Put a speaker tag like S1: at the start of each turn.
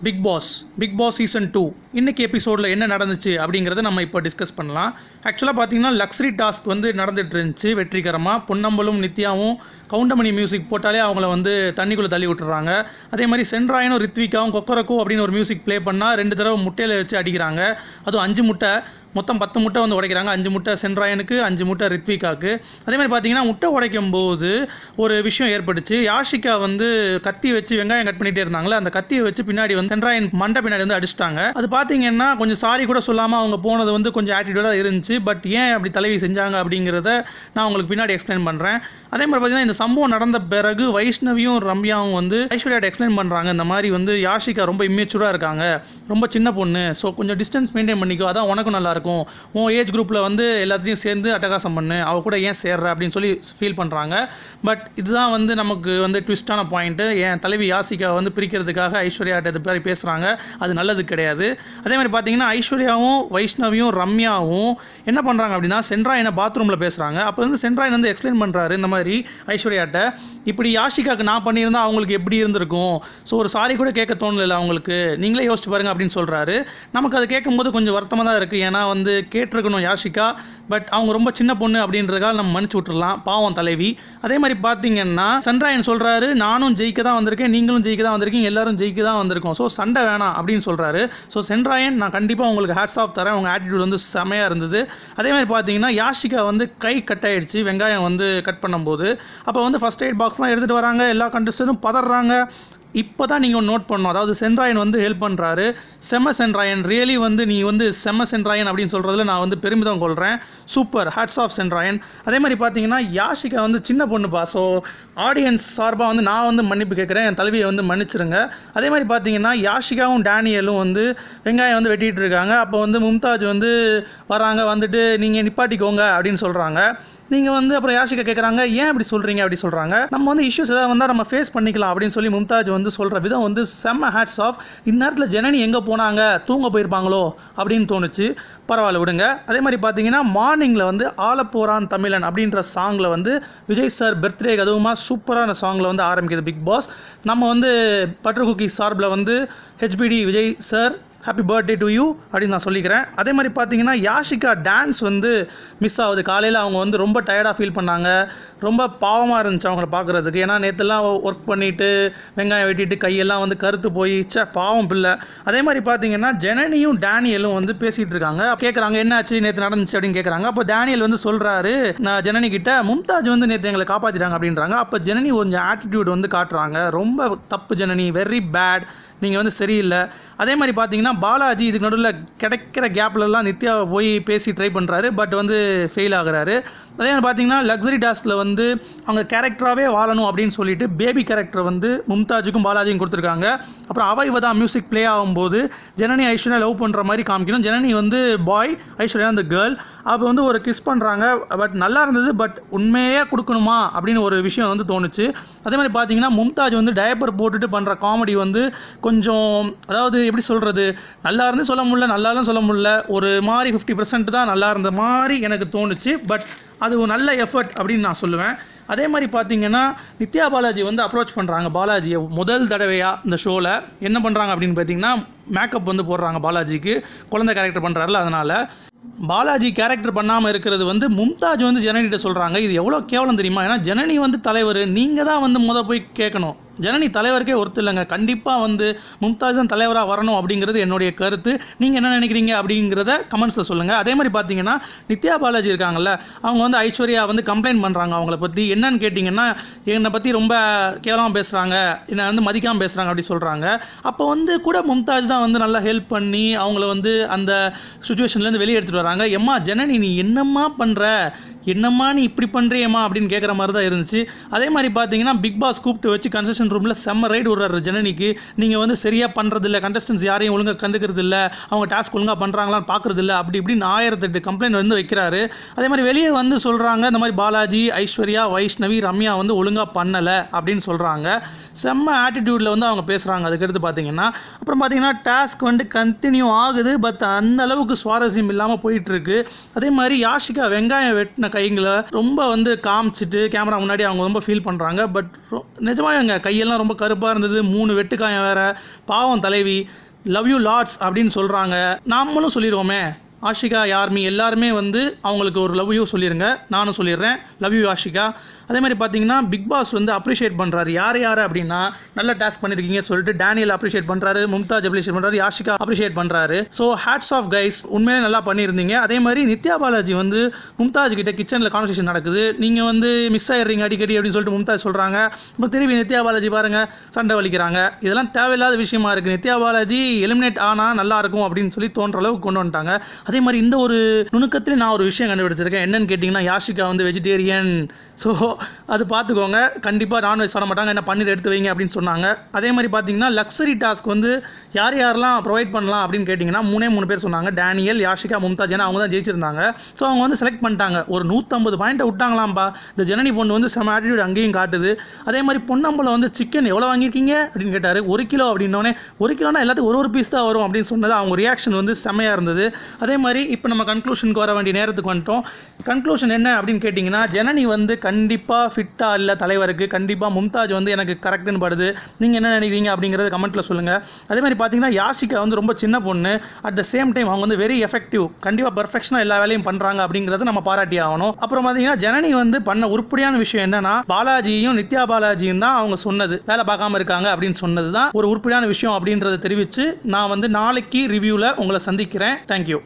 S1: Big Boss, Big Boss Season 2 இன்றைக்கி எபிசோடில் என்ன நடந்துச்சு அப்படிங்கிறத நம்ம இப்போ டிஸ்கஸ் பண்ணலாம். ஆக்சுவலாக பார்த்தீங்கன்னா லக்ஸரி டாஸ்க் வந்து நடந்துகிட்டு இருந்துச்சு வெற்றிகரமாக பொன்னம்பலும் நித்யாவும் கவுண்டமணி மியூசிக் போட்டாலே அவங்கள வந்து தண்ணிக்குள்ளே தள்ளி விட்டுறாங்க. அதே மாதிரி சென்ட்ராயனும் ரித்விகாவும் கொக்கரக்கோ அப்படின்னு ஒரு மியூசிக் ப்ளே பண்ணால் ரெண்டு தடவை முட்டையில் வச்சு அடிக்கிறாங்க. அதுவும் அஞ்சு முட்டை மொத்தம் பத்து முட்டை வந்து உடைக்கிறாங்க. அஞ்சு முட்டை சென்ட்ராயனுக்கு அஞ்சு முட்டை ரித்விகாவுக்கு அதே மாதிரி பார்த்தீங்கன்னா முட்டை உடைக்கும் போது ஒரு விஷயம் ஏற்பட்டுச்சு. யாஷிகா வந்து கத்தி வச்சு வெங்காயம் கட் பண்ணிகிட்டே இருந்தாங்களே அந்த கத்தியை வச்சு பின்னாடி வந்து சென்ட்ராயன் மண்டை பின்னாடி வந்து அடிச்சிட்டாங்க. அது பார்த்து பார்த்தீங்கன்னா கொஞ்சம் சாரி கூட சொல்லாமல் அவங்க போனது வந்து கொஞ்சம் ஆட்டிடியூடாக இருந்துச்சு. பட் ஏன் அப்படி தலைவி செஞ்சாங்க அப்படிங்கிறத நான் உங்களுக்கு பின்னாடி எக்ஸ்பிளைன் பண்ணுறேன் அதே மாதிரி பார்த்தீங்கன்னா இந்த சம்பவம் நடந்த பிறகு வைஷ்ணவியும் ரம்யாவும் வந்து ஐஸ்வர்யாட்ட எக்ஸ்பிளைன் பண்ணுறாங்க இந்த மாதிரி வந்து யாஷிகா ரொம்ப இம்மேச்சூராக இருக்காங்க. ரொம்ப சின்ன பொண்ணு. ஸோ கொஞ்சம் டிஸ்டன்ஸ் மெயின்டைன் பண்ணிக்கோ. அதான் உனக்கும் நல்லா இருக்கும். உன் ஏஜ் குரூப்பில் வந்து எல்லாத்தையும் சேர்ந்து அட்டகாசம் பண்ணு. அவள் கூட ஏன் சேர்ற அப்படின்னு சொல்லி ஃபீல் பண்ணுறாங்க பட் இதுதான் வந்து நமக்கு வந்து ட்விஸ்டான பாயிண்ட்டு என் தலைவி யாசிகா வந்து பிரிக்கிறதுக்காக ஐஸ்வர்யாட்ட இது மாதிரி பேசுகிறாங்க அது நல்லது கிடையாது. அதே மாதிரி பார்த்தீங்கன்னா ஐஸ்வர்யாவும் வைஷ்ணவியும் ரம்யாவும் என்ன பண்ணுறாங்க அப்படின்னா சென்ட்ராயனை பாத்ரூமில் பேசுகிறாங்க அப்போ வந்து சென்ட்ராயன் வந்து எக்ஸ்பிளைன் பண்ணுறாரு இந்த மாதிரி ஐஸ்வர்யாட்ட இப்படி யாஷிகாக்கு நான் பண்ணியிருந்தா அவங்களுக்கு எப்படி இருந்திருக்கும்? ஸோ ஒரு சாரி கூட கேட்க தோணல அவங்களுக்கு. நீங்களே யோசிச்சு பாருங்க அப்படின்னு சொல்கிறாரு நமக்கு அதை கேட்கும்போது கொஞ்சம் வருத்தமாக தான் இருக்குது ஏன்னா வந்து கேட்டிருக்கணும் யாஷிகா பட் அவங்க ரொம்ப சின்ன பொண்ணு அப்படின்றதுக்காக நம்ம மன்னிச்சு விட்டுறலாம். பாவம் தலைவி. அதே மாதிரி பார்த்தீங்கன்னா சன்ராயன் சொல்கிறாரு நானும் ஜெயிக்க தான் வந்திருக்கேன் நீங்களும் ஜெயிக்க தான் வந்திருக்கீங்க எல்லாரும் ஜெயிக்க தான் வந்திருக்கோம். ஸோ சண்டை வேணாம் அப்படின்னு சொல்கிறாரு ஸோ சென்ட்ராயன் நான் கண்டிப்பாக உங்களுக்கு ஹேட்ஸ் ஆஃப் தரேன். அவங்க ஆட்டிடியூட் வந்து செமையாக இருந்தது. அதே மாதிரி பார்த்தீங்கன்னா யாஷிகா வந்து கை கட் ஆகிடுச்சு வெங்காயம் வந்து கட் பண்ணும்போது. அப்போ வந்து ஃபஸ்ட் எய்ட் பாக்ஸ்லாம் எடுத்துகிட்டு வராங்க. எல்லா கண்டஸ்டரும் பதறாங்க. இப்போ தான் நீங்கள் நோட் பண்ணணும். அதாவது சென்ட்ராயன் வந்து ஹெல்ப் பண்ணுறாரு செம்ம சென்ட்ராயன் ரியலி வந்து நீ வந்து செம்ம சென்ட்ராயன் அப்படின்னு சொல்கிறதுல நான் வந்து பெருமிதம் கொள்கிறேன் சூப்பர் ஹேட்ஸ் ஆஃப் சென்ட்ராயன் அதே மாதிரி பார்த்தீங்கன்னா யாஷிகா வந்து சின்ன பொண்ணுப்பா. ஸோ ஆடியன்ஸ் சார்பாக வந்து நான் வந்து மன்னிப்பு கேட்குறேன் என் தலைவியை வந்து மன்னிச்சிருங்க. அதே மாதிரி பார்த்தீங்கன்னா யாஷிகாவும் டேனியலும் வந்து வெங்காயம் வந்து வெட்டிகிட்டு இருக்காங்க. அப்போ வந்து மும்தாஜ் வந்து வராங்க. வந்துட்டு நீங்கள் நிப்பாட்டிக்கோங்க அப்படின்னு சொல்கிறாங்க நீங்கள் வந்து அப்புறம் யாஷிகா கேட்குறாங்க ஏன் இப்படி சொல்கிறீங்க அப்படி சொல்கிறாங்க நம்ம வந்து இஷ்யூஸ் ஏதாவது வந்தால் நம்ம ஃபேஸ் பண்ணிக்கலாம் அப்படின்னு சொல்லி மும்தாஜ் வந்து சொல்கிற விதம் வந்து செம்ம ஹேட்ஸ் ஆஃப் இந்நேரத்தில் ஜனனி எங்கே போனாங்க? தூங்க போயிருப்பாங்களோ? அப்படின்னு தோணுச்சு. பரவாயில்ல விடுங்க. அதே மாதிரி பார்த்தீங்கன்னா மார்னிங்கில் வந்து ஆலப்போரான் தமிழன் அப்படின்ற சாங்கில் வந்து விஜய் சார் பர்த்டே அதுவுமா சூப்பரான சாங்கில் வந்து ஆரம்பிக்குது. பிக் பாஸ் நம்ம வந்து பட்டர் குக்கி சார்பில் வந்து HBD Vijay sir happy birthday to you அப்படின்னு நான் சொல்லிக்கிறேன். அதே மாதிரி பார்த்தீங்கன்னா யாஷிகா டான்ஸ் வந்து மிஸ் ஆகுது. காலையில் அவங்க வந்து ரொம்ப டயர்டாக ஃபீல் பண்ணாங்க. ரொம்ப பாவமாக இருந்துச்சு அவங்கள பார்க்குறதுக்கு. ஏன்னா நேற்றுலாம் ஒர்க் பண்ணிவிட்டு வெங்காயம் வெட்டிட்டு கையெல்லாம் வந்து கருத்து போய் பாவம் பிள்ளை. அதே மாதிரி பார்த்தீங்கன்னா ஜனனியும் டேனியலும் வந்து பேசிகிட்டு இருக்காங்க. கேட்குறாங்க என்னாச்சு? நேற்று நடந்துச்சு? அப்படின்னு கேட்குறாங்க அப்போ டேனியல் வந்து சொல்கிறாரு நான் ஜனனி கிட்ட மும்தாஜ் வந்து நேற்று எங்களை காப்பாற்றிட்டாங்க அப்படின்றாங்க. அப்போ ஜனனி கொஞ்சம் ஆட்டிடியூட் வந்து காட்டுறாங்க. ரொம்ப தப்பு ஜனனி வெரி பேட் நீங்கள் வந்து சரியில்லை. அதே மாதிரி பார்த்தீங்கன்னா பாலாஜி இதுக்கு நடுவில் கிடைக்கிற கேப்லலாம் நித்யாவை போய் பேசி ட்ரை பண்ணுறாரு பட் வந்து ஃபெயில் ஆகுறாரு. அதே பார்த்தீங்கன்னா லக்ஸரி டாஸ்கில் வந்து அவங்க கேரக்டராகவே வாழணும் அப்படின்னு சொல்லிட்டு பேபி கேரக்டர் வந்து மும்தாஜுக்கும் பாலாஜியும் கொடுத்துருக்காங்க. அப்புறம் அவ இவ தான் மியூசிக் ப்ளே ஆகும்போது ஜனனி ஐஸ்வர்யா லவ் பண்ணுற மாதிரி காமிக்கணும். ஜனனி வந்து பாய் ஐஸ்வர்யா அந்த கேர்ள் அப்போ வந்து ஒரு கிஸ் பண்ணுறாங்க பட் நல்லா இருந்தது பட் உண்மையே கொடுக்கணுமா அப்படின்னு ஒரு விஷயம் வந்து தோணுச்சு. அதே மாதிரி பார்த்தீங்கன்னா மும்தாஜ் வந்து டயப்பர் போட்டுட்டு பண்ணுற காமெடி வந்து கொஞ்சம் அதாவது எப்படி சொல்கிறது நல்லா இருந்து சொல்ல முடியல நல்லாலும் சொல்ல முடியல. ஒரு மாதிரி ஃபிஃப்டி பர்சன்ட் தான் நல்லா இருந்த மாதிரி எனக்கு தோணுச்சு. பட் அது ஒரு நல்ல எஃபர்ட் அப்படின்னு நான் சொல்லுவேன். அதே மாதிரி பார்த்தீங்கன்னா நித்யா பாலாஜி வந்து அப்ரோச் பண்ணுறாங்க பாலாஜியை. முதல் தடவையாக இந்த ஷோவில் என்ன பண்ணுறாங்க அப்படின்னு பார்த்தீங்கன்னா மேக்கப் வந்து போடுறாங்க பாலாஜிக்கு. குழந்தை கேரக்டர் பண்ணுறாருல அதனால். பாலாஜி கேரக்டர் பண்ணாமல் இருக்கிறது வந்து மும்தாஜ் வந்து ஜனனிகிட்ட சொல்கிறாங்க இது எவ்வளோ கேவலம் தெரியுமா? ஏன்னா ஜனனி வந்து தலைவர். நீங்கள் தான் வந்து முத போய் கேட்கணும். ஜனனி தலைவருக்கே ஒருத்தர் இல்லைங்க. கண்டிப்பாக வந்து மும்தாஜ் தான் தலைவராக வரணும் அப்படிங்கிறது என்னுடைய கருத்து. நீங்கள் என்ன நினைக்கிறீங்க அப்படிங்கிறத கமெண்ட்ஸில் சொல்லுங்கள் அதே மாதிரி பார்த்தீங்கன்னா நித்யா பாலாஜி இருக்காங்கல்ல அவங்க வந்து ஐஸ்வர்யா வந்து கம்ப்ளைண்ட் பண்ணுறாங்க அவங்கள பற்றி என்னன்னு கேட்டிங்கன்னா என்னை பற்றி ரொம்ப கேவலமாக பேசுகிறாங்க என்னை வந்து மதிக்காமல் பேசுகிறாங்க அப்படி சொல்கிறாங்க அப்போ வந்து கூட மும்தாஜ் தான் வந்து நல்லா ஹெல்ப் பண்ணி அவங்கள வந்து அந்த சுச்சுவேஷன்லேருந்து வெளியே எடுத்துகிட்டு வராங்க. எம்மா ஜனனி நீ என்னம்மா பண்ணுற என்னம்மா நீ இப்படி பண்ணுறியம்மா அப்படின்னு கேட்குற மாதிரி தான் இருந்துச்சு. அதே மாதிரி பார்த்தீங்கன்னா பிக் பாஸ் கூப்பிட்டு வச்சு கன்ஸ்ட்ரக்ஷன் ரூமில் செம்ம ரைடு விடுறாரு ஜனனிக்கு. நீங்கள் வந்து சரியாக பண்ணுறதில்ல கண்டஸ்டன்ஸ் யாரையும் ஒழுங்காக கண்டுக்கிறது இல்லை அவங்க டாஸ்க் ஒழுங்காக பண்ணுறாங்களான்னு பார்க்குறது இல்லை அப்படி இப்படின்னு ஆயிரத்தெட்டு கம்ப்ளைண்ட் வந்து வைக்கிறாரு. அதே மாதிரி வெளியே வந்து சொல்கிறாங்க இந்த மாதிரி பாலாஜி ஐஸ்வர்யா வைஷ்ணவி ரம்யா வந்து ஒழுங்காக பண்ணலை அப்படின்னு சொல்கிறாங்க செம்ம ஆட்டிடியூடில் வந்து அவங்க பேசுகிறாங்க அதுக்கடுத்து பார்த்தீங்கன்னா அப்புறம் பார்த்தீங்கன்னா டாஸ்க் வந்து கண்டினியூ ஆகுது பட் அந்த அளவுக்கு சுவாரஸ்யம் இல்லாமல் போயிட்டுருக்கு அதே மாதிரி யாஷிகா வெங்காயம் வெட்டின கைங்களை ரொம்ப வந்து காமிச்சிட்டு கேமரா முன்னாடி அவங்க ரொம்ப ஃபீல் பண்ணுறாங்க பட் நிஜமாக எங்கள் கையெல்லாம் ரொம்ப கருப்பாக இருந்தது. மூணு வெட்டுக்காயம் வேற பாவம் தலைவி லவ் யூ லாட்ஸ் அப்படின்னு சொல்கிறாங்க நாமளும் சொல்லிடுவோமே ஆஷிகா யார்மி எல்லாருமே வந்து அவங்களுக்கு ஒரு லவ் யூ சொல்லிடுங்க நானும் சொல்லிடுறேன். லவ் யூ ஆஷிகா அதே மாதிரி பார்த்தீங்கன்னா பிக் பாஸ் வந்து அப்ரிஷியேட் பண்ணுறாரு யார் யார் அப்படின்னா நல்ல டாஸ்க் பண்ணியிருக்கீங்க சொல்லிட்டு டேனியல் அப்ரிஷியேட் பண்ணுறாரு மும்தாஜ் அப்ரிஷியேட் பண்ணுறாரு யாஷிகா அப்ரிஷியேட் பண்ணுறாரு ஸோ ஹேட்ஸ் ஆஃப் கைஸ் உண்மையிலே நல்லா பண்ணியிருந்தீங்க. அதே மாதிரி நித்யா பாலாஜி வந்து மும்தாஜ் கிட்ட கிச்சனில் கான்வர்சேஷன் நடக்குது. நீங்கள் வந்து மிஸ் ஆயிடுறீங்க அடிக்கடி அப்படின்னு சொல்லிட்டு மும்தாஜ் சொல்கிறாங்க அப்புறம் திரும்பி நித்யா பாலாஜி பாருங்க சண்டை வலிக்கிறாங்க. இதெல்லாம் தேவையில்லாத விஷயமா இருக்குது நித்யா பாலாஜி எலிமினேட் ஆனால் நல்லா இருக்கும் அப்படின்னு சொல்லி தோன்ற அளவுக்கு கொண்டு வந்துட்டாங்க. அதே மாதிரி இந்த ஒரு நுணுக்கத்தில் நான் ஒரு விஷயம் கண்டுபிடிச்சிருக்கேன். என்னன்னு கேட்டிங்கன்னா யாஷிகா வந்து வெஜிடேரியன் ஸோ அது பார்த்துக்கோங்க. கண்டிப்பாக நான்வெஜ் சாப்பிட மாட்டாங்க. என்ன பன்னீர் எடுத்து வைங்க அப்படின்னு சொன்னாங்க. அதே மாதிரி பார்த்தீங்கன்னா லக்ஸரி டாஸ்க் வந்து யார் யாரெல்லாம் ப்ரொவைட் பண்ணலாம் அப்படின்னு கேட்டிங்கன்னா மூணே மூணு பேர் சொன்னாங்க. டேனியல் யாஷிகா மும்தாஜ் ஏன்னா அவங்க தான் ஜெயிச்சிருந்தாங்க. ஸோ அவங்க வந்து செலக்ட் பண்ணிட்டாங்க. ஒரு நூற்றம்பது பாயிண்ட்டை விட்டாங்களாம்ப்பா. இந்த ஜனனி பொண்ணு வந்து செம ஆட்டிடியூட் அங்கேயும் காட்டுது. அதே மாதிரி பொன்னம்பலம் வந்து சிக்கன் எவ்வளோ வாங்கியிருக்கீங்க? அப்படின்னு கேட்டார். ஒரு கிலோ அப்படின்னோடனே ஒரு கிலோனா எல்லாத்துக்கும் ஒரு ஒரு பீஸ் தான் வரும் அப்படின்னு சொன்னது அவங்க ரியாக்ஷன் வந்து செமையாக இருந்தது. அதே மாதிரி இப்போ நம்ம கன்க்ளூஷனுக்கு வர வேண்டிய நேரத்துக்கு வந்துட்டோம். கன்க்ளூஷன் என்ன அப்படின்னு கேட்டிங்கன்னா ஜனனி வந்து கண்டிப்பாக ஃபிட்டாக இல்லை தலைவருக்கு கண்டிப்பாக மும்தாஜ் வந்து எனக்கு கரெக்டுன்னு படுது. நீங்கள் என்ன நினைக்கிறீங்க அப்படிங்கிறது கமெண்ட்டில் சொல்லுங்கள் அதே மாதிரி பார்த்தீங்கன்னா யாஷிகா வந்து ரொம்ப சின்ன பொண்ணு. அட் த சேம் டைம் அவங்க வந்து வெரி எஃபெக்டிவ் கண்டிப்பாக பர்ஃபெக்ஷனாக எல்லா வேலையும் பண்ணுறாங்க அப்படிங்கிறத நம்ம பாராட்டி ஆகணும். அப்புறம் பார்த்தீங்கன்னா ஜனனி வந்து பண்ண உருப்படியான விஷயம் என்னன்னா பாலாஜியும் நித்யா பாலாஜியும் தான் அவங்க சொன்னது. வேலை பார்க்காம இருக்காங்க அப்படின்னு சொன்னது தான் ஒரு உருப்படியான விஷயம் அப்படின்றத தெரிவித்து நான் வந்து நாளைக்கு ரிவ்யூவில் உங்களை சந்திக்கிறேன். தேங்க்யூ